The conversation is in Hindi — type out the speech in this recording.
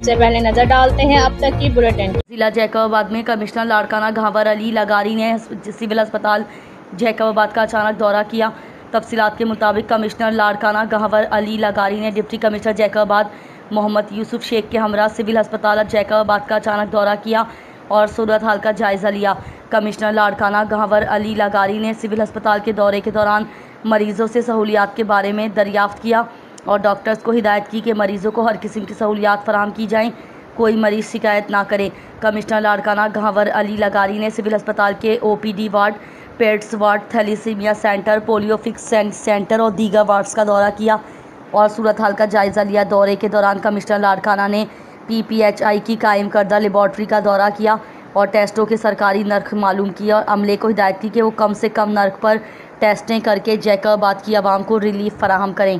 से पहले नज़र डालते हैं अब तक की बुलेटिन। जिला जैकबाबाद में कमिश्नर लाड़काना घावर अली लगारी ने सिविल अस्पताल जैकबाबाद का अचानक दौरा किया। तफसीलात के मुताबिक कमिश्नर लाड़काना घावर अली लगारी ने डिप्टी कमिश्नर जैकबाबाद मोहम्मद यूसुफ शेख के हमरा सिविल अस्पताल जैकबाबाद का अचानक दौरा किया। और सूरत हाल का जायज़ा लिया। कमिश्नर लाड़काना घावर अली लगारी ने सिविल अस्पताल के दौरे के दौरान मरीजों से सहूलियात के बारे में दरियाफ्त किया और डॉक्टर्स को हिदायत की कि मरीज़ों को हर किस्म की सहूलियात फराम की जाएँ। कोई मरीज़ शिकायत ना करे। कमिश्नर लाड़काना घावर अली लगारी ने सिविल अस्पताल के OPD ward paeds ward, thalassemia centre, polio fix centre और दीगर वार्ड्स का दौरा किया और सूरत हाल का जायज़ा लिया। दौरे के दौरान कमिश्नर लाड़काना ने पीपीएचआई की कायम करदा लेबॉर्ट्री का दौरा किया और टेस्टों के सरकारी नर्ख मालूम किया और अमले को हिदायत की कि वो कम से कम नर्ख पर टेस्टें करके जैकबाद की आवाम को रिलीफ फराहम करें।